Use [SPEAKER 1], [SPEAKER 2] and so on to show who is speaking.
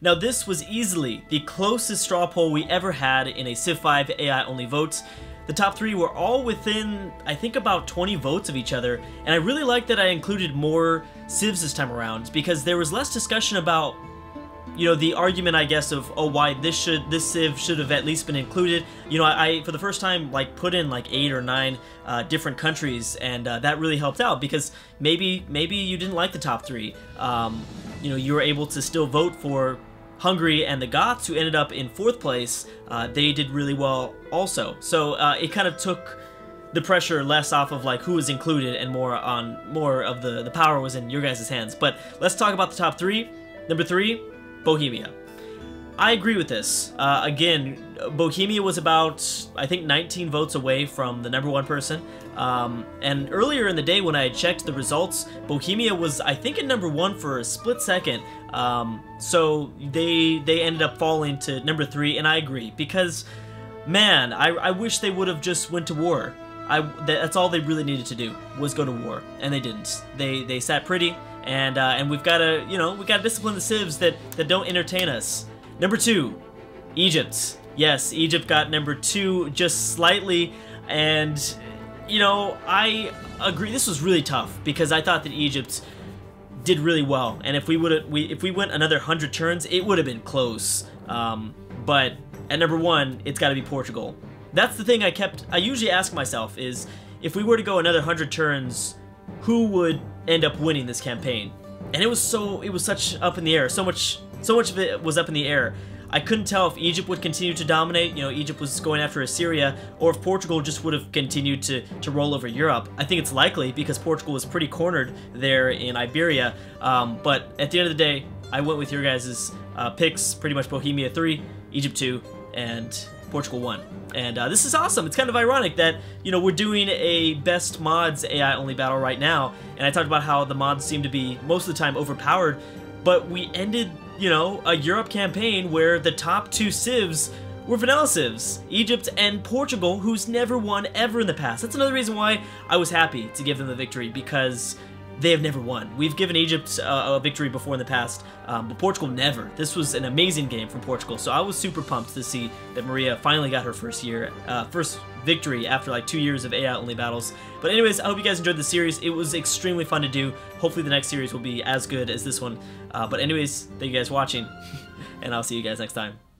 [SPEAKER 1] Now this was easily the closest straw poll we ever had in a Civ 5 AI only votes. The top three were all within, I think, about 20 votes of each other, and I really like that I included more Civs this time around, because there was less discussion about you know the argument I guess of oh why this should this civ should have at least been included you know I, I for the first time like put in like eight or nine uh, different countries and uh, that really helped out because maybe maybe you didn't like the top three um, you know you were able to still vote for Hungary and the Goths who ended up in fourth place uh, they did really well also. So uh, it kind of took the pressure less off of like who was included and more on more of the the power was in your guys' hands. But let's talk about the top three. Number three Bohemia. I agree with this. Uh, again, Bohemia was about, I think, 19 votes away from the number one person. Um, and earlier in the day when I had checked the results, Bohemia was, I think, at number one for a split second. Um, so they they ended up falling to number three, and I agree because, man, I, I wish they would have just went to war. I that's all they really needed to do was go to war, and they didn't. They they sat pretty and uh, and we've got to you know we got to discipline the civs that that don't entertain us. Number two, Egypt. Yes, Egypt got number two just slightly, and you know I agree. This was really tough because I thought that Egypt did really well, and if we would we if we went another hundred turns, it would have been close. Um, but at number one, it's got to be Portugal. That's the thing I kept. I usually ask myself is if we were to go another hundred turns, who would end up winning this campaign. And it was so, it was such up in the air, so much, so much of it was up in the air. I couldn't tell if Egypt would continue to dominate, you know, Egypt was going after Assyria, or if Portugal just would have continued to, to roll over Europe. I think it's likely because Portugal was pretty cornered there in Iberia, um, but at the end of the day, I went with your guys' uh, picks, pretty much Bohemia 3, Egypt 2, and Portugal 1. And uh, this is awesome. It's kind of ironic that, you know, we're doing a best mods AI only battle right now, and I talked about how the mods seem to be most of the time overpowered, but we ended, you know, a Europe campaign where the top two civs were vanilla civs, Egypt and Portugal, who's never won ever in the past. That's another reason why I was happy to give them the victory, because they have never won. We've given Egypt uh, a victory before in the past, um, but Portugal never. This was an amazing game from Portugal, so I was super pumped to see that Maria finally got her first year, uh, first victory after like two years of AI only battles. But anyways, I hope you guys enjoyed the series. It was extremely fun to do. Hopefully the next series will be as good as this one. Uh, but anyways, thank you guys for watching, and I'll see you guys next time.